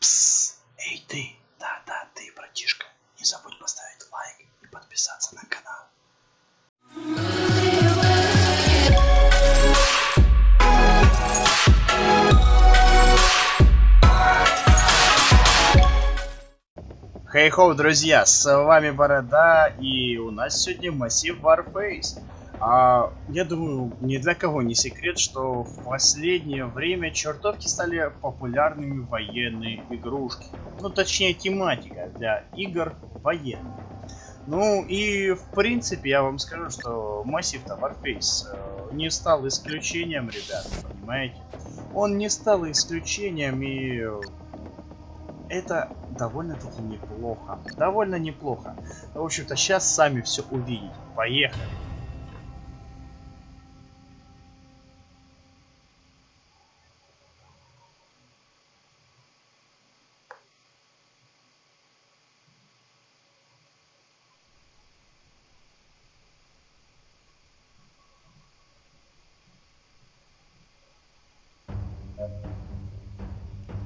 Пс, эй ты, да-да, ты, братишка, не забудь поставить лайк и подписаться на канал. Хей-хоу, друзья, с вами Борода, и у нас сегодня массив Warface. А, я думаю, ни для кого не секрет, что в последнее время чертовки стали популярными военные игрушки. Ну, точнее, тематика для игр военных. Ну, и в принципе, я вам скажу, что массив-то Warface э, не стал исключением, ребят, понимаете? Он не стал исключением, и это довольно-таки неплохо. Довольно неплохо. В общем-то, сейчас сами все увидите. Поехали.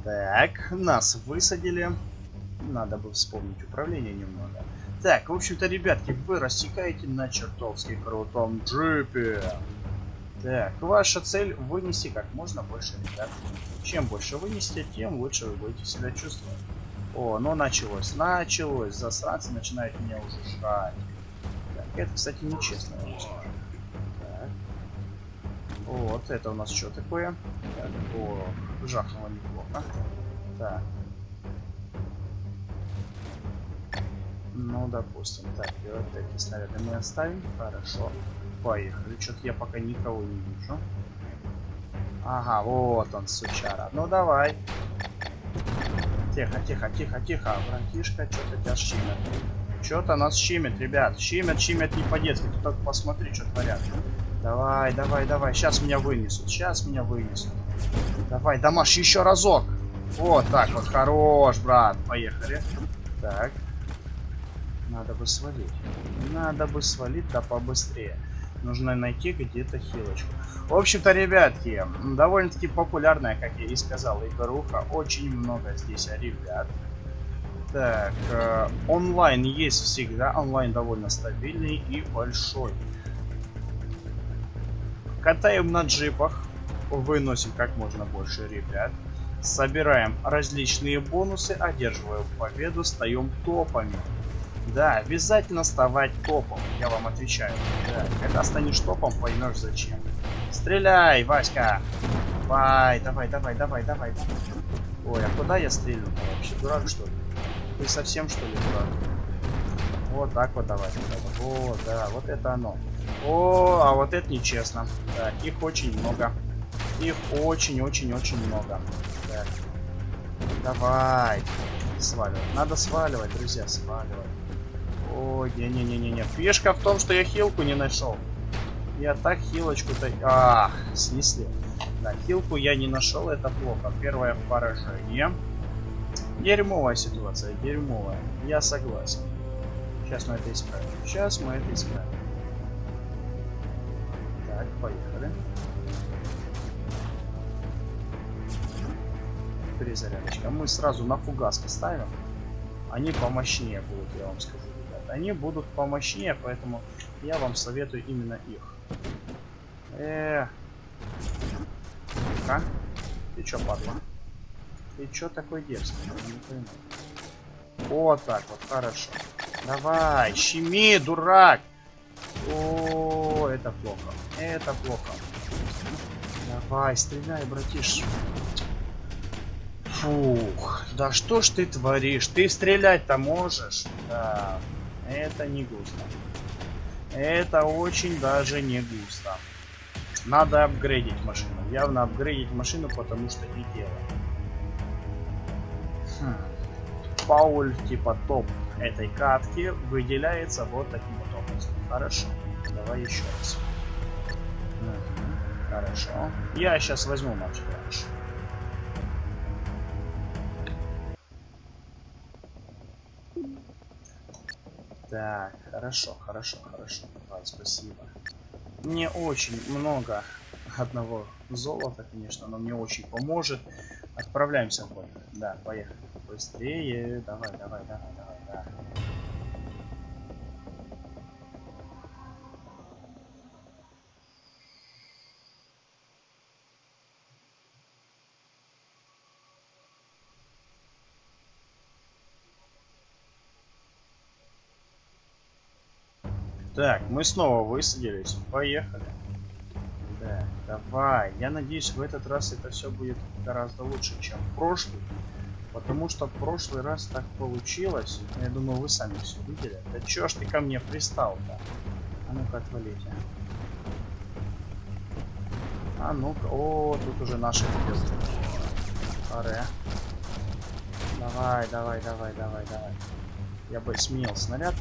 Так, нас высадили. Надо бы вспомнить управление немного. Так, в общем-то, ребятки, вы рассекаете на чертовски крутом джипе. Так, ваша цель вынести как можно больше ребят. Чем больше вынести, тем лучше вы будете себя чувствовать. О, ну началось, началось. Засранцы начинают меня уже жрать. Так, это, кстати, нечестно. Так. Вот, это у нас что такое? Так, о, жахнуло неплохо. Так. Ну, допустим. Так, и вот эти снаряды мы оставим. Хорошо. Поехали. Что-то я пока никого не вижу. Ага, вот он, сучара. Ну, давай. Тихо, тихо, тихо, тихо. Братишка, что-то тебя щимит. Что-то нас щимит, ребят. Щимит, щимит не по-детски. Ты только посмотри, что творят. Давай, давай, давай. Сейчас меня вынесут. Сейчас меня вынесут. Давай, Дамаш, еще разок. Вот так вот. Хорош, брат. Поехали. Так. Надо бы свалить. Надо бы свалить, да побыстрее. Нужно найти где-то хилочку. В общем-то, ребятки, довольно-таки популярная, как я и сказал, игруха. Очень много здесь ребят. Так, э, онлайн есть всегда. Онлайн довольно стабильный и большой. Катаем на джипах. Выносим как можно больше ребят. Собираем различные бонусы, одерживаем победу, стаем топами. Да, обязательно вставать топом, я вам отвечаю. Да, когда станешь топом, поймешь зачем. Стреляй, Васька! Давай, давай, давай, давай, давай. Ой, а куда я стрельну вообще? Дурак, что ли? Ты совсем, что ли, дурак? Вот так вот давай. Вот, да, вот это оно. О, а вот это нечестно. Так, их очень много. Их очень-очень-очень много. Так. Давай. Сваливать. Надо сваливать, друзья, сваливать. Ой, не-не-не-не-не. Фишка в том, что я хилку не нашел. Я так хилочку-то... Ах, снесли. Да, хилку я не нашел, это плохо. Первое поражение. Дерьмовая ситуация, дерьмовая. Я согласен. Сейчас мы это исправим. Сейчас мы это исправим. Перезарядочка. Мы сразу на фугаски ставим. Они помощнее будут, я вам скажу они будут помощнее, поэтому я вам советую именно их. Э, а? Ты чё, падла? Ты чё такой дерзкий? Вот так вот, хорошо. Давай, щеми, дурак! О, это плохо. Это плохо. Давай, стреляй, братиш. Фух, да что ж ты творишь? Ты стрелять-то можешь? Да, это не густо. Это очень даже не густо. Надо апгрейдить машину. Явно апгрейдить машину, потому что не дело. Хм. Пауль типа топ этой катки выделяется вот таким вот образом. Хорошо. Давай еще раз. Угу. Хорошо. Я сейчас возьму матч раньше. Так, хорошо, хорошо, хорошо. Давай, спасибо. Мне очень много одного золота, конечно, но мне очень поможет. Отправляемся в бой. Да, поехали. Быстрее. Давай, давай, давай, давай, да. Так, мы снова высадились. Поехали. Так, давай. Я надеюсь, в этот раз это все будет гораздо лучше, чем в прошлый. Потому что в прошлый раз так получилось. Я думаю, вы сами все видели. Да чё ж ты ко мне пристал-то? А ну-ка, отвалите. А ну-ка. О, тут уже наши идет. Аре. Давай, давай, давай, давай, давай. Я бы сменил снаряд.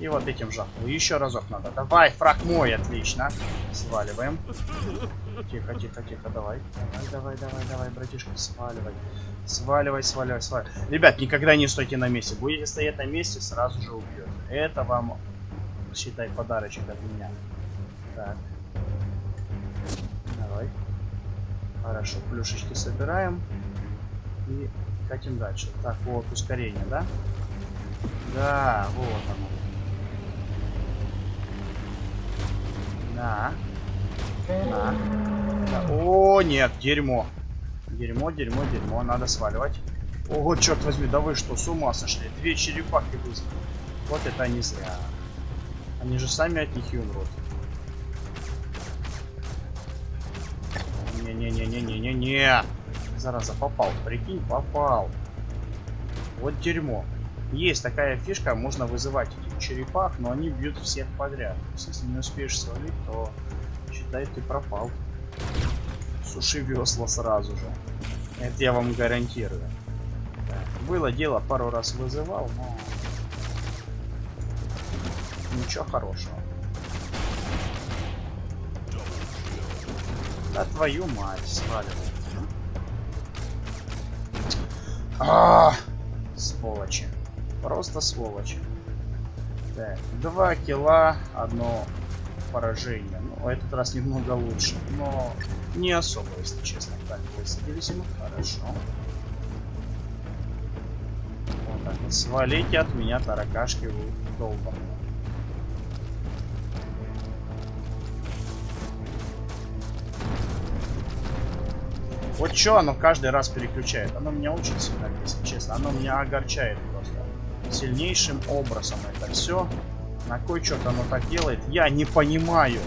И вот этим жахнул. Еще разок надо. Давай, фраг мой, отлично. Сваливаем. Тихо, тихо, тихо, давай. Давай, давай, давай, давай, братишка, сваливай. Сваливай, сваливай, сваливай. Ребят, никогда не стойте на месте. Будете стоять на месте, сразу же убьет. Это вам, считай, подарочек от меня. Так. Давай. Хорошо, плюшечки собираем. И катим дальше. Так, вот ускорение, да? Да, вот оно. На. На. Да. О, нет, дерьмо. Дерьмо, дерьмо, дерьмо. Надо сваливать. Ого, черт возьми, да вы что, с ума сошли? Две черепахи вызвали. Вот это не зря. Они же сами от них и умрут. Не-не-не-не-не-не-не. Зараза, попал. Прикинь, попал. Вот дерьмо. Есть такая фишка, можно вызывать черепах, но они бьют всех подряд. То есть, если не успеешь свалить, то считай, ты пропал. Суши весла сразу же. Это я вам гарантирую. Было дело, пару раз вызывал, но... Ничего хорошего. Да твою мать, сваливай. А, -а, -а сволочи. Просто сволочь. Так, два килла, одно поражение. Ну, этот раз немного лучше, но не особо, если честно. Так, высадились мы. Хорошо. Вот так вот. Свалите от меня таракашки вы долбаные. Вот что оно каждый раз переключает? Оно меня очень сильно, если честно. Оно меня огорчает сильнейшим образом это все. На кой черт оно так делает, я не понимаю.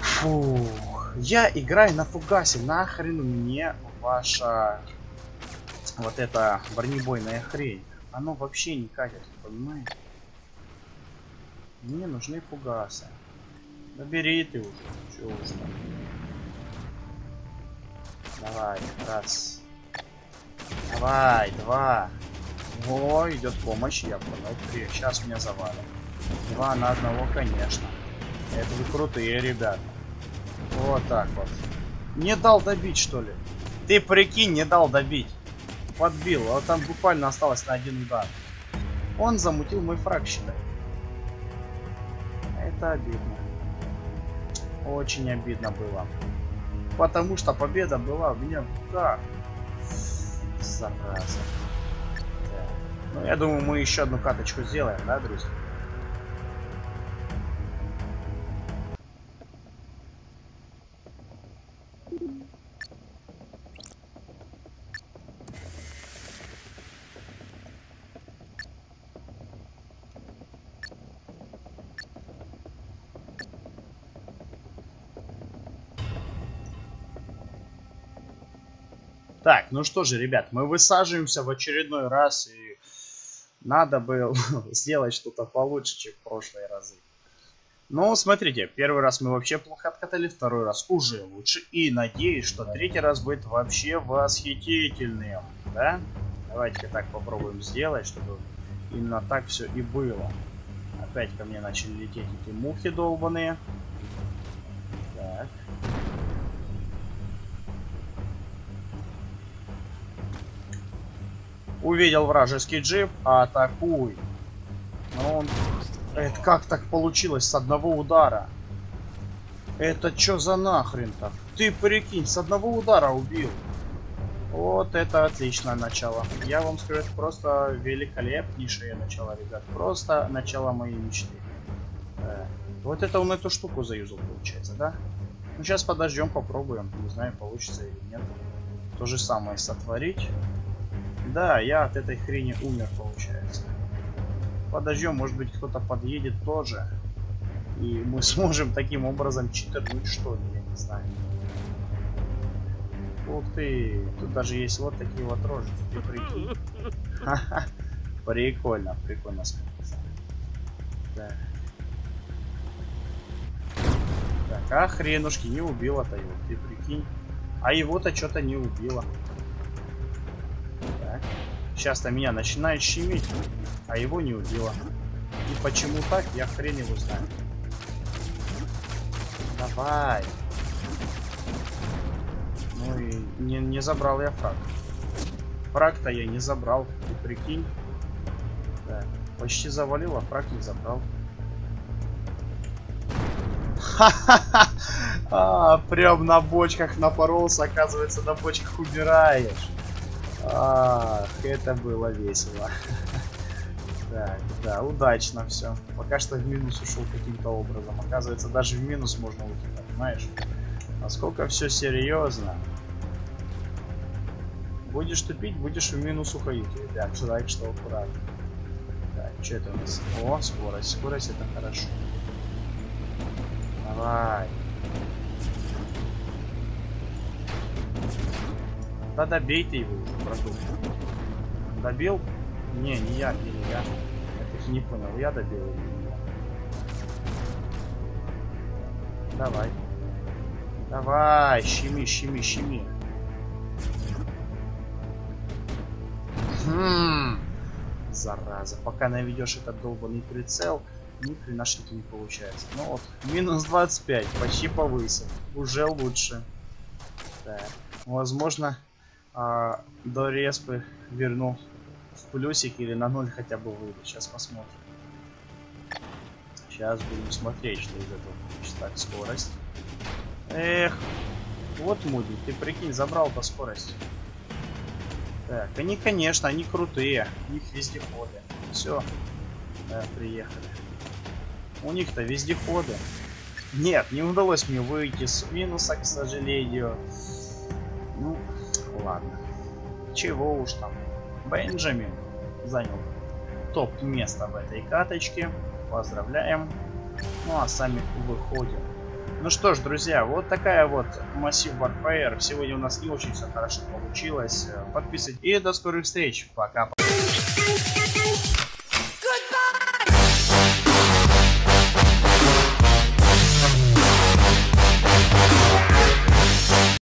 Фух. Я играю на фугасе. Нахрен мне ваша вот эта бронебойная хрень. Оно вообще не катит, понимаете? Мне нужны фугасы. Да ты уже. Чего уж там. Давай, раз. Давай, два. О, идет помощь, я понял. Три. Сейчас меня завалят. Два на одного, конечно. Это вы крутые, ребята. Вот так вот. Не дал добить, что ли? Ты прикинь, не дал добить. Подбил. А там буквально осталось на один удар. Он замутил мой фраг, считай. Это обидно. Очень обидно было. Потому что победа была у меня в. Зараза. Ну, я думаю, мы еще одну каточку сделаем, да, друзья? Так, ну что же, ребят, мы высаживаемся в очередной раз и надо было сделать что-то получше, чем в прошлые разы. Ну, смотрите, первый раз мы вообще плохо откатали, второй раз уже лучше. И надеюсь, что третий раз будет вообще восхитительным, да? Давайте-ка так попробуем сделать, чтобы именно так все и было. Опять ко мне начали лететь эти мухи долбаные. Так. Увидел вражеский джип, атакуй. Но он... Это как так получилось с одного удара? Это что за нахрен так? ты прикинь, с одного удара убил. Вот это отличное начало. Я вам скажу, это просто великолепнейшее начало, ребят. Просто начало моей мечты. Э, вот это он эту штуку заюзал, получается, да? Ну, сейчас подождем, попробуем. Не знаю, получится или нет. То же самое сотворить. Да, я от этой хрени умер, получается. Подождем, может быть, кто-то подъедет тоже. И мы сможем таким образом читернуть, что ли, я не знаю. Ух ты, тут даже есть вот такие вот рожи, ты прикинь. Прикольно, прикольно смотрится. Так. Так, а хренушки, не убила-то его, ты прикинь. А его-то что-то не убило. Так. Сейчас-то меня начинает щемить, а его не убило. И почему так, я хрен его знаю. Давай. Ну и не, не забрал я фраг. Фраг-то я не забрал, ты прикинь. Так, почти завалил, а фраг не забрал. Ха-ха-ха! А, прям на бочках напоролся, оказывается, на бочках убираешь. Ах, это было весело. Так, да, удачно все. Пока что в минус ушел каким-то образом. Оказывается, даже в минус можно уйти, понимаешь? Насколько все серьезно. Будешь тупить, будешь в минус уходить, ребят. Так что аккуратно. Так, что это у нас? О, скорость. Скорость это хорошо. Давай. Да добейте его уже. Добил? Не, не я, не, я. Я таки не понял, я добил я. Давай. Давай, щеми, щеми, щеми. Хм. Зараза. Пока наведешь этот долбанный прицел, ни хрена что-то не получается. Ну вот, минус 25, почти повысил. Уже лучше. Так. Возможно, а, до респы верну в плюсик или на ноль хотя бы выйду. Сейчас посмотрим. Сейчас будем смотреть, что из этого получится. Так, скорость. Эх, вот Муди, ты прикинь, забрал-то скорость. Так, они, конечно, они крутые. У них вездеходы. Все. Да, приехали. У них-то вездеходы. Нет, не удалось мне выйти с минуса, к сожалению. Ну, ладно. Чего уж там. Бенджамин занял топ-место в этой каточке. Поздравляем. Ну а сами выходим. Ну что ж, друзья, вот такая вот массив Warfare. Сегодня у нас не очень все хорошо получилось. Подписывайтесь и до скорых встреч. Пока.